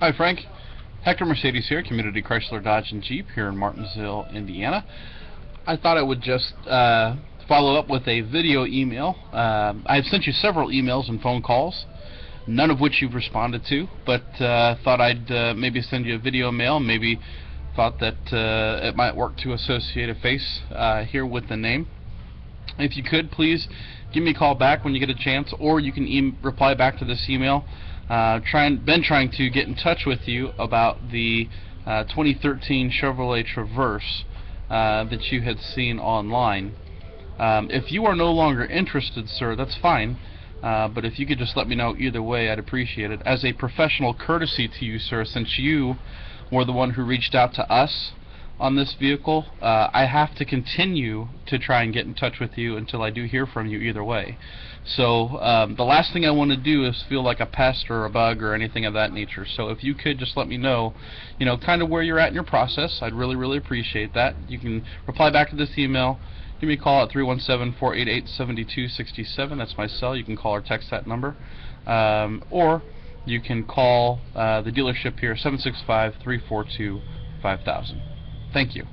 Hi, Frank. Hector Mercedes here, Community Chrysler Dodge and Jeep here in Martinsville, Indiana. I thought I would just uh, follow up with a video email. Uh, I've sent you several emails and phone calls, none of which you've responded to, but uh, thought I'd uh, maybe send you a video mail. Maybe thought that uh, it might work to associate a face uh, here with the name. If you could, please give me a call back when you get a chance, or you can e reply back to this email. Uh, trying, been trying to get in touch with you about the uh, 2013 Chevrolet Traverse uh, that you had seen online. Um, if you are no longer interested, sir, that's fine. Uh, but if you could just let me know either way, I'd appreciate it. As a professional courtesy to you, sir, since you were the one who reached out to us on this vehicle, uh, I have to continue to try and get in touch with you until I do hear from you either way. So um, the last thing I want to do is feel like a pest or a bug or anything of that nature. So if you could just let me know, you know, kind of where you're at in your process, I'd really, really appreciate that. You can reply back to this email. Give me a call at 317-488-7267. That's my cell. You can call or text that number. Um, or you can call uh, the dealership here, 765-342-5000. Thank you.